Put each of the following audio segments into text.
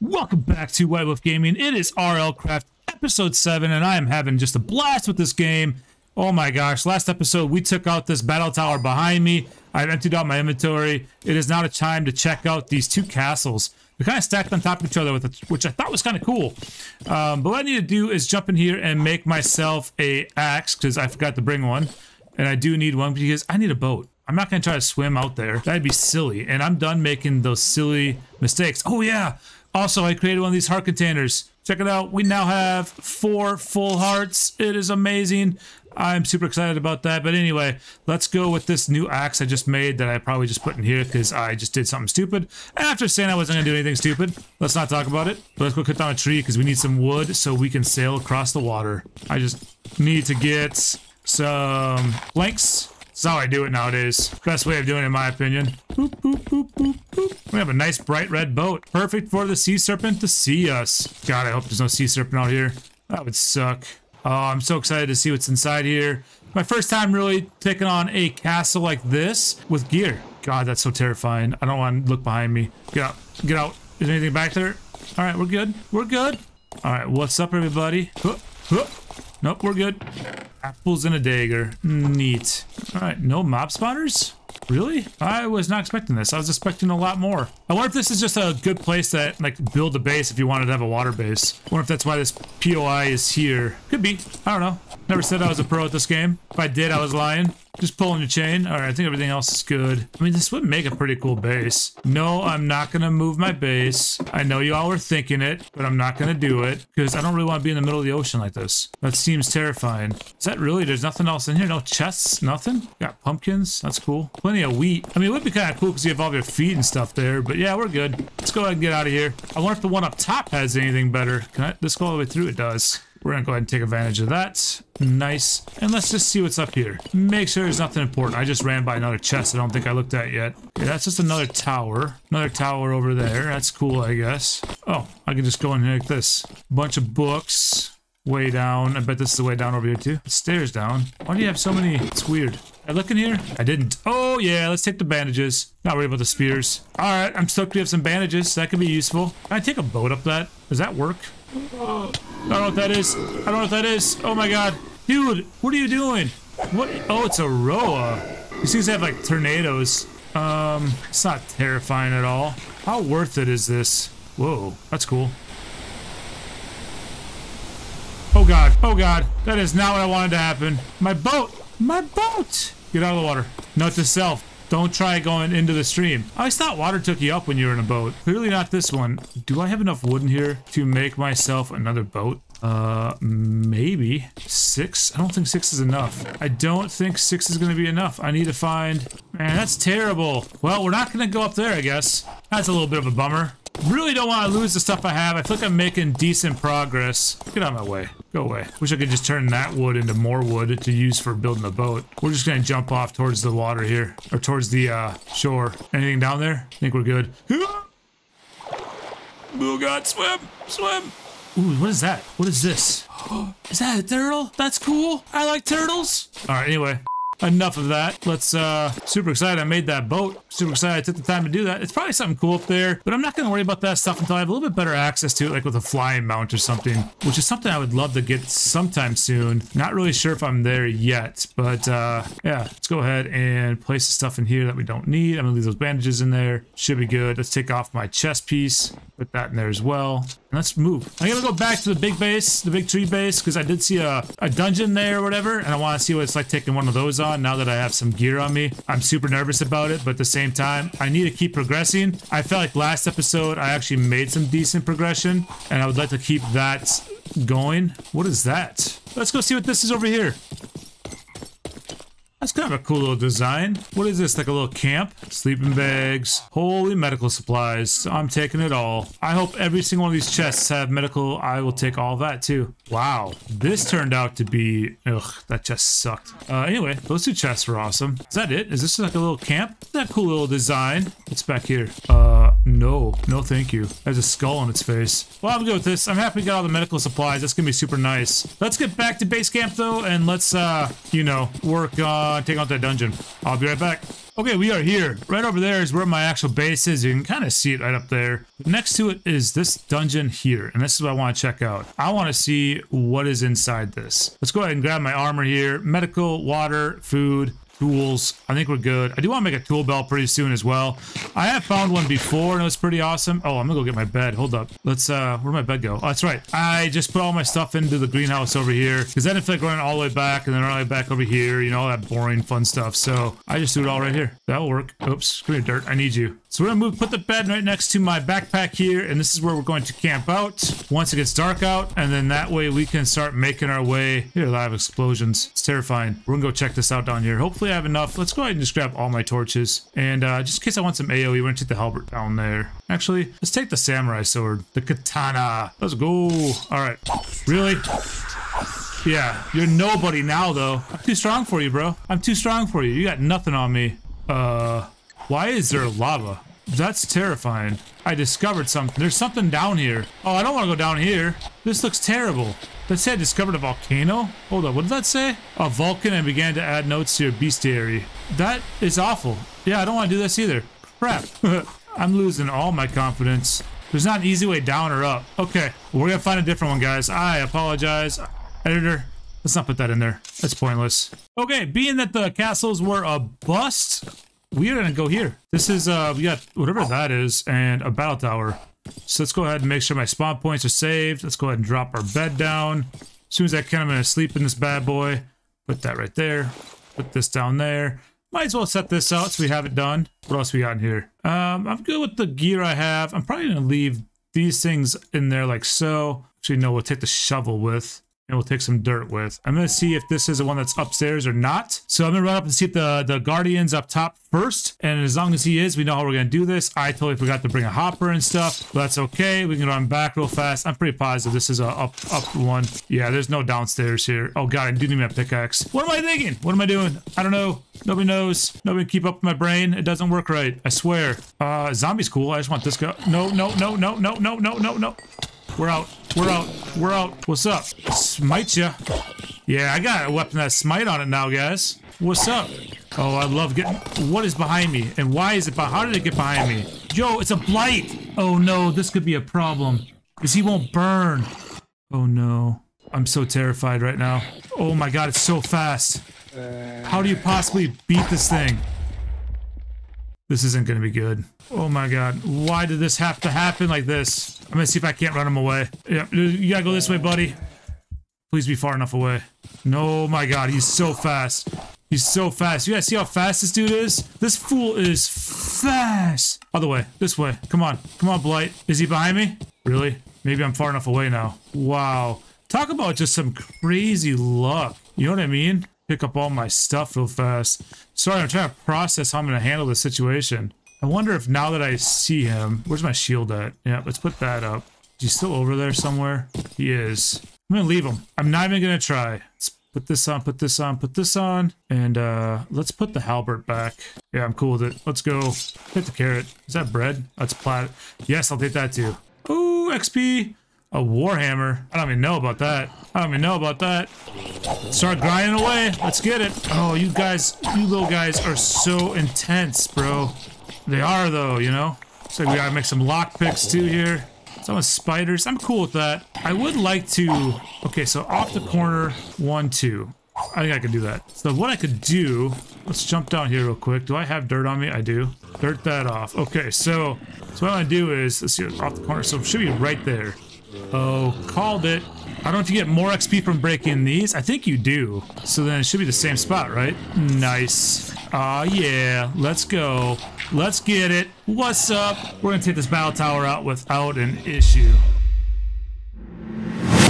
Welcome back to White Wolf Gaming. It is RL Craft episode 7, and I am having just a blast with this game. Oh my gosh, last episode we took out this battle tower behind me. I've emptied out my inventory. It is now the time to check out these two castles. They're kind of stacked on top of each other, with it, which I thought was kind of cool. Um, but what I need to do is jump in here and make myself a axe, because I forgot to bring one. And I do need one because I need a boat. I'm not going to try to swim out there. That'd be silly. And I'm done making those silly mistakes. Oh, yeah. Also, I created one of these heart containers. Check it out. We now have four full hearts. It is amazing. I'm super excited about that. But anyway, let's go with this new axe I just made that I probably just put in here because I just did something stupid. After saying I wasn't going to do anything stupid, let's not talk about it. Let's go cut down a tree because we need some wood so we can sail across the water. I just need to get some planks that's how I do it nowadays. Best way of doing it, in my opinion. Boop, boop, boop. We have a nice bright red boat. Perfect for the sea serpent to see us. God, I hope there's no sea serpent out here. That would suck. Oh, I'm so excited to see what's inside here. My first time really taking on a castle like this with gear. God, that's so terrifying. I don't want to look behind me. Get out. Get out. Is anything back there? All right, we're good. We're good. All right, what's up, everybody? Nope, we're good. Apples and a dagger. Neat. All right, no mob spawners? Really? I was not expecting this. I was expecting a lot more. I wonder if this is just a good place that, like, build a base if you wanted to have a water base. I wonder if that's why this POI is here. Could be. I don't know. Never said I was a pro at this game. If I did, I was lying. Just pulling your chain. All right, I think everything else is good. I mean, this would make a pretty cool base. No, I'm not going to move my base. I know you all were thinking it, but I'm not going to do it because I don't really want to be in the middle of the ocean like this. That seems terrifying. Is that really? There's nothing else in here? No chests? Nothing? Got pumpkins? That's cool. Plenty of wheat. I mean, it would be kind of cool because you have all your feed and stuff there, but yeah, we're good. Let's go ahead and get out of here. I wonder if the one up top has anything better. Can I, this go all the way through? It does. We're gonna go ahead and take advantage of that. Nice. And let's just see what's up here. Make sure there's nothing important. I just ran by another chest I don't think I looked at yet. Okay, that's just another tower. Another tower over there. That's cool, I guess. Oh, I can just go in here like this. Bunch of books. Way down. I bet this is the way down over here too. Stairs down. Why do you have so many? It's weird. I look in here? I didn't. Oh yeah, let's take the bandages. Not worried about the spears. All right, I'm stoked we have some bandages. That could be useful. Can I take a boat up that? Does that work? I don't know what that is. I don't know what that is. Oh my god. Dude, what are you doing? What? Oh, it's a Roa. He seems to have like tornadoes. Um, it's not terrifying at all. How worth it is this? Whoa, that's cool. Oh god, oh god. That is not what I wanted to happen. My boat! My boat! Get out of the water. Note to self. Don't try going into the stream. I always thought water took you up when you were in a boat. Clearly not this one. Do I have enough wood in here to make myself another boat? Uh, maybe. Six? I don't think six is enough. I don't think six is going to be enough. I need to find... Man, that's terrible. Well, we're not going to go up there, I guess. That's a little bit of a bummer. Really don't want to lose the stuff I have. I feel like I'm making decent progress. Get out of my way. Go away. Wish I could just turn that wood into more wood to use for building the boat. We're just going to jump off towards the water here. Or towards the uh, shore. Anything down there? I think we're good. Oh god, swim! Swim! Ooh, what is that? What is this? is that a turtle? That's cool. I like turtles. All right, anyway. Enough of that. Let's, uh, super excited I made that boat. Super excited I took the time to do that. It's probably something cool up there, but I'm not going to worry about that stuff until I have a little bit better access to it, like with a flying mount or something, which is something I would love to get sometime soon. Not really sure if I'm there yet, but, uh, yeah, let's go ahead and place the stuff in here that we don't need. I'm going to leave those bandages in there. Should be good. Let's take off my chest piece. Put that in there as well. And let's move. I'm going to go back to the big base, the big tree base, because I did see a, a dungeon there or whatever, and I want to see what it's like taking one of those now that I have some gear on me. I'm super nervous about it, but at the same time, I need to keep progressing. I felt like last episode I actually made some decent progression, and I would like to keep that going. What is that? Let's go see what this is over here. That's kind of a cool little design. What is this, like a little camp? Sleeping bags, holy medical supplies. I'm taking it all. I hope every single one of these chests have medical. I will take all that too. Wow, this turned out to be, ugh, that chest sucked. Uh, anyway, those two chests were awesome. Is that it? Is this like a little camp? That cool little design? What's back here? Uh, no, no thank you. There's a skull on its face. Well, I'm good with this. I'm happy to get all the medical supplies. That's gonna be super nice. Let's get back to base camp though, and let's, uh, you know, work on uh, take out that dungeon. I'll be right back. Okay, we are here. Right over there is where my actual base is. You can kind of see it right up there. Next to it is this dungeon here, and this is what I want to check out. I want to see what is inside this. Let's go ahead and grab my armor here. Medical, water, food, tools. I think we're good. I do want to make a tool belt pretty soon as well. I have found one before and it was pretty awesome. Oh, I'm gonna go get my bed. Hold up. Let's, uh, where'd my bed go? Oh, that's right. I just put all my stuff into the greenhouse over here because I didn't like running all the way back and then way back over here, you know, all that boring fun stuff. So I just do it all right here. That'll work. Oops, come here, dirt. I need you. So we're gonna move, put the bed right next to my backpack here, and this is where we're going to camp out once it gets dark out, and then that way we can start making our way. Here, a lot of explosions. It's terrifying. We're gonna go check this out down here. Hopefully I have enough. Let's go ahead and just grab all my torches. And uh, just in case I want some AoE, we're gonna take the halberd down there. Actually, let's take the samurai sword, the katana. Let's go. All right. Really? Yeah, you're nobody now, though. I'm too strong for you, bro. I'm too strong for you. You got nothing on me. Uh, why is there lava? That's terrifying. I discovered something. There's something down here. Oh, I don't want to go down here. This looks terrible. That said, discovered a volcano? Hold on, what did that say? A Volcan and began to add notes to your bestiary. That is awful. Yeah, I don't want to do this either. Crap. I'm losing all my confidence. There's not an easy way down or up. Okay, we're gonna find a different one, guys. I apologize. Editor, let's not put that in there. That's pointless. Okay, being that the castles were a bust, we are gonna go here. This is, uh, we got whatever that is and a battle tower. So let's go ahead and make sure my spawn points are saved. Let's go ahead and drop our bed down. As soon as I can, I'm gonna sleep in this bad boy. Put that right there. Put this down there. Might as well set this out so we have it done. What else we got in here? Um, I'm good with the gear I have. I'm probably gonna leave these things in there like so. Actually, no, we'll take the shovel with and we'll take some dirt with. I'm gonna see if this is the one that's upstairs or not. So I'm gonna run up and see if the, the Guardian's up top first. And as long as he is, we know how we're gonna do this. I totally forgot to bring a hopper and stuff, but that's okay. We can run back real fast. I'm pretty positive this is a up up one. Yeah, there's no downstairs here. Oh god, I do need my pickaxe. What am I thinking? What am I doing? I don't know. Nobody knows. Nobody keep up with my brain. It doesn't work right. I swear. Uh, zombie's cool. I just want this guy. No, no, no, no, no, no, no, no, no. We're out. We're out. We're out. What's up? Smite ya. Yeah, I got a weapon that smite on it now, guys. What's up? Oh, I love getting... What is behind me? And why is it... How did it get behind me? Yo, it's a blight! Oh no, this could be a problem. Because he won't burn. Oh no. I'm so terrified right now. Oh my god, it's so fast. How do you possibly beat this thing? This isn't gonna be good. Oh my god. Why did this have to happen like this? I'm gonna see if I can't run him away. Yeah, you gotta go this way, buddy. Please be far enough away. No, my god, he's so fast. He's so fast. You guys see how fast this dude is? This fool is fast. Other way. This way. Come on. Come on, Blight. Is he behind me? Really? Maybe I'm far enough away now. Wow. Talk about just some crazy luck. You know what I mean? Pick up all my stuff real fast. Sorry, I'm trying to process how I'm going to handle this situation. I wonder if now that I see him... Where's my shield at? Yeah, let's put that up. Is he still over there somewhere? He is. I'm gonna leave him. I'm not even gonna try. Let's put this on, put this on, put this on, and uh, let's put the halberd back. Yeah, I'm cool with it. Let's go. Hit the carrot. Is that bread? That's plat. Yes, I'll take that too. Ooh, XP. A warhammer. I don't even know about that. I don't even know about that. Start grinding away. Let's get it. Oh, you guys, you little guys are so intense, bro. They are though, you know? So we gotta make some lockpicks too here. Some spiders. I'm cool with that. I would like to... Okay, so off the corner, one, two. I think I can do that. So what I could do... Let's jump down here real quick. Do I have dirt on me? I do. Dirt that off. Okay, so... So what I'm gonna do is... Let's see, off the corner. So it should be right there. Oh, called it. I don't know if you get more XP from breaking these. I think you do. So then it should be the same spot, right? Nice. Ah, uh, yeah. Let's go. Let's get it. What's up? We're gonna take this battle tower out without an issue.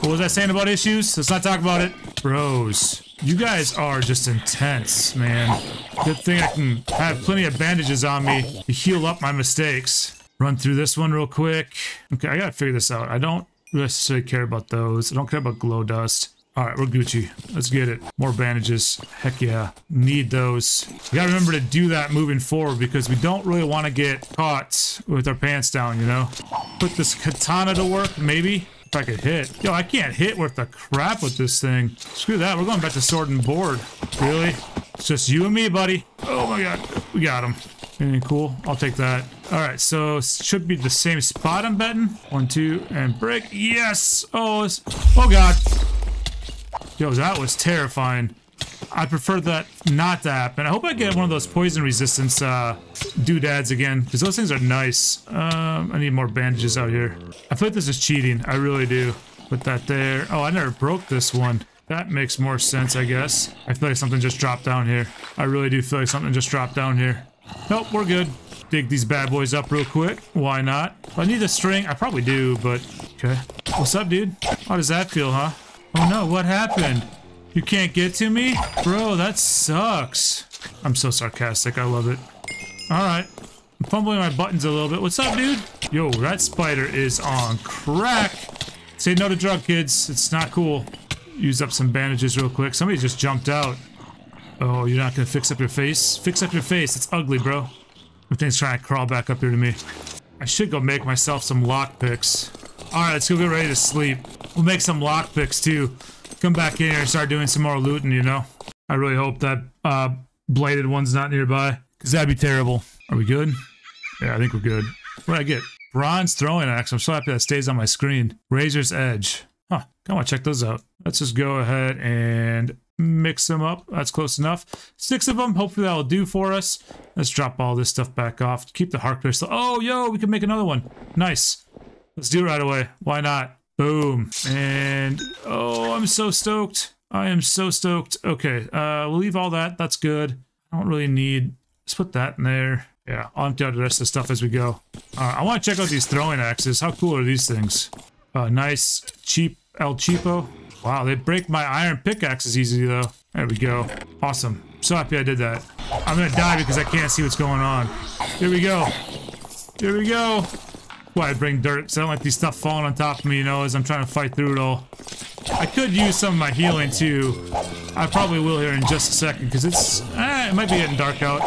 What was I saying about issues? Let's not talk about it. Bros, you guys are just intense, man. Good thing I can have plenty of bandages on me to heal up my mistakes. Run through this one real quick. Okay, I gotta figure this out. I don't necessarily care about those. I don't care about glow dust. All right, we're Gucci. Let's get it. More bandages. Heck yeah. Need those. We gotta remember to do that moving forward because we don't really want to get caught with our pants down, you know? Put this katana to work, maybe? If I could hit. Yo, I can't hit worth the crap with this thing. Screw that. We're going back to sword and board. Really? It's just you and me, buddy. Oh my god. We got him. Cool? I'll take that. All right, so should be the same spot, I'm betting. One, two, and break. Yes! Oh, oh god. Yo, that was terrifying. I prefer that not to happen. I hope I get one of those poison resistance uh, doodads again, because those things are nice. Um, I need more bandages out here. I feel like this is cheating. I really do. Put that there. Oh, I never broke this one. That makes more sense, I guess. I feel like something just dropped down here. I really do feel like something just dropped down here. Nope, we're good. Dig these bad boys up real quick. Why not? I need a string, I probably do, but... Okay. What's up, dude? How does that feel, huh? Oh no, what happened? You can't get to me? Bro, that sucks. I'm so sarcastic, I love it. Alright. I'm fumbling my buttons a little bit. What's up, dude? Yo, that spider is on crack. Say no to drug, kids. It's not cool. Use up some bandages real quick. Somebody just jumped out. Oh, you're not gonna fix up your face? Fix up your face. It's ugly, bro. Everything's trying to crawl back up here to me. I should go make myself some lockpicks. Alright, let's go get ready to sleep. We'll make some lockpicks too. Come back in here and start doing some more looting, you know? I really hope that uh, bladed one's not nearby. Because that'd be terrible. Are we good? Yeah, I think we're good. What did I get? Bronze throwing axe. I'm so happy that stays on my screen. Razor's Edge. Huh. Come on, check those out. Let's just go ahead and mix them up. That's close enough. Six of them. Hopefully that'll do for us. Let's drop all this stuff back off. Keep the heart crystal. Oh, yo, we can make another one. Nice. Let's do it right away. Why not? Boom. And, oh, I'm so stoked. I am so stoked. Okay, uh, we'll leave all that. That's good. I don't really need... Let's put that in there. Yeah, I'll empty out the rest of the stuff as we go. Uh, I want to check out these throwing axes. How cool are these things? Uh, nice, cheap El Cheapo. Wow, they break my iron pickaxes easily, though. There we go. Awesome. So happy I did that. I'm gonna die because I can't see what's going on. Here we go. Here we go. Why I bring dirt, because I don't like these stuff falling on top of me, you know, as I'm trying to fight through it all. I could use some of my healing, too. I probably will here in just a second, because it's... Eh, it might be getting dark out.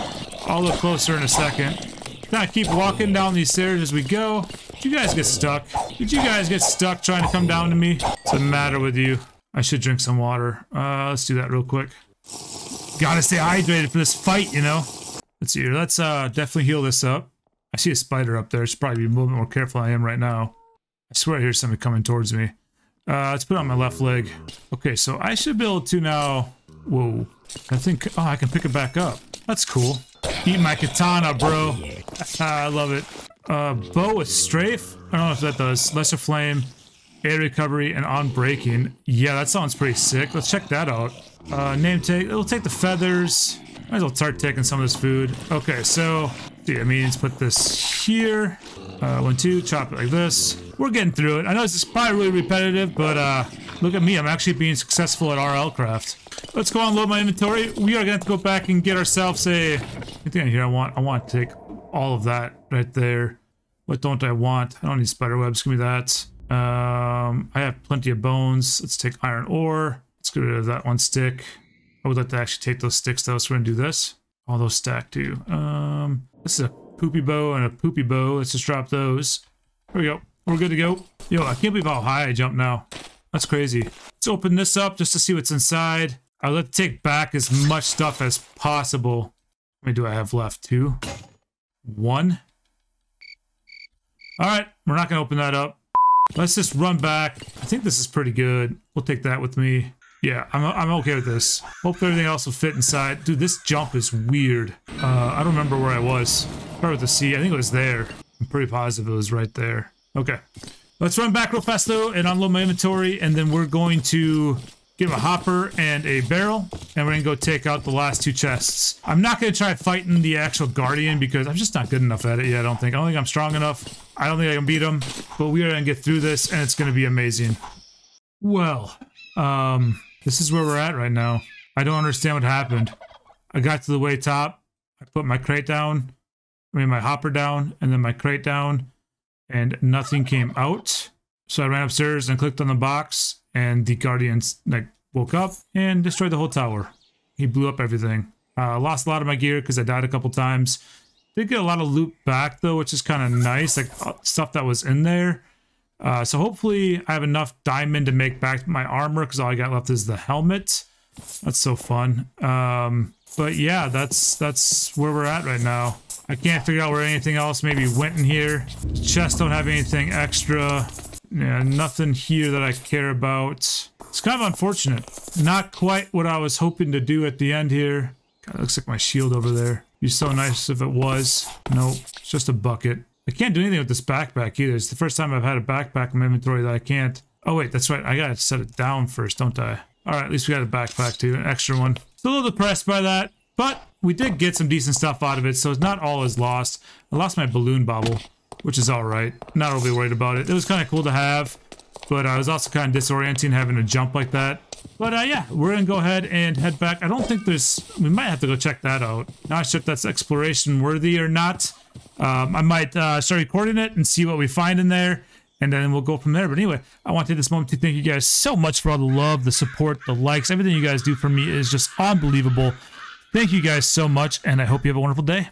I'll look closer in a second. Now keep walking down these stairs as we go. Did you guys get stuck? Did you guys get stuck trying to come down to me? What's the matter with you? I should drink some water. Uh, let's do that real quick. Gotta stay hydrated for this fight, you know? Let's see here. Let's uh, definitely heal this up. I see a spider up there. I should probably be a little bit more careful I am right now. I swear I hear something coming towards me. Uh, let's put on my left leg. Okay, so I should be able to now... Whoa. I think... Oh, I can pick it back up. That's cool. Eat my katana, bro. I love it. Uh, bow with strafe? I don't know if that does. Lesser flame, air recovery, and on breaking. Yeah, that sounds pretty sick. Let's check that out. Uh, name take. It'll take the feathers. Might as well start taking some of this food. Okay, so see, I mean, let's put this here. Uh, one, two, chop it like this. We're getting through it. I know this is probably really repetitive, but uh, look at me. I'm actually being successful at RL craft. Let's go unload my inventory. We are going to have to go back and get ourselves a... Anything here I want? I want to take all of that right there. What don't I want? I don't need spider webs. Give me that. Um, I have plenty of bones. Let's take iron ore. Let's get rid of that one stick. I would like to actually take those sticks though, so we're gonna do this. All those stack too. Um, this is a poopy bow and a poopy bow. Let's just drop those. There we go. We're good to go. Yo, I can't believe how high I jump now. That's crazy. Let's open this up just to see what's inside. I'd like to take back as much stuff as possible. How many do I have left? Two? One? Alright, we're not gonna open that up. Let's just run back. I think this is pretty good. We'll take that with me. Yeah, I'm, I'm okay with this. Hope everything else will fit inside. Dude, this jump is weird. Uh, I don't remember where I was. Probably with the sea. I think it was there. I'm pretty positive it was right there. Okay. Let's run back real fast though and unload my inventory and then we're going to get a hopper and a barrel and we're gonna go take out the last two chests. I'm not gonna try fighting the actual guardian because I'm just not good enough at it yet, I don't think. I don't think I'm strong enough. I don't think I can beat him, but we are gonna get through this and it's gonna be amazing. Well, um, this is where we're at right now. I don't understand what happened. I got to the way top. I put my crate down, I mean my hopper down, and then my crate down, and nothing came out. So I ran upstairs and clicked on the box, and the guardians like woke up and destroyed the whole tower. He blew up everything. Uh, lost a lot of my gear because I died a couple times. Did get a lot of loot back though, which is kind of nice, like uh, stuff that was in there. Uh, so hopefully I have enough diamond to make back my armor because all I got left is the helmet. That's so fun. Um, but yeah, that's that's where we're at right now. I can't figure out where anything else maybe went in here. Chests don't have anything extra. Yeah, nothing here that I care about. It's kind of unfortunate. Not quite what I was hoping to do at the end here. Kind of looks like my shield over there. Be so nice if it was. Nope, it's just a bucket. I can't do anything with this backpack either. It's the first time I've had a backpack in my inventory that I can't. Oh wait, that's right. I gotta set it down first, don't I? All right, at least we got a backpack too, an extra one. Still a little depressed by that, but we did get some decent stuff out of it, so it's not all is lost. I lost my balloon bauble, which is all right. Not overly worried about it. It was kind of cool to have, but I was also kind of disorienting having to jump like that. But uh, yeah, we're gonna go ahead and head back. I don't think there's, we might have to go check that out. Not sure if that's exploration worthy or not. Um, I might uh, start recording it and see what we find in there and then we'll go from there. But anyway, I want to take this moment to thank you guys so much for all the love, the support, the likes. Everything you guys do for me is just unbelievable. Thank you guys so much, and I hope you have a wonderful day.